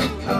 I'll. Uh,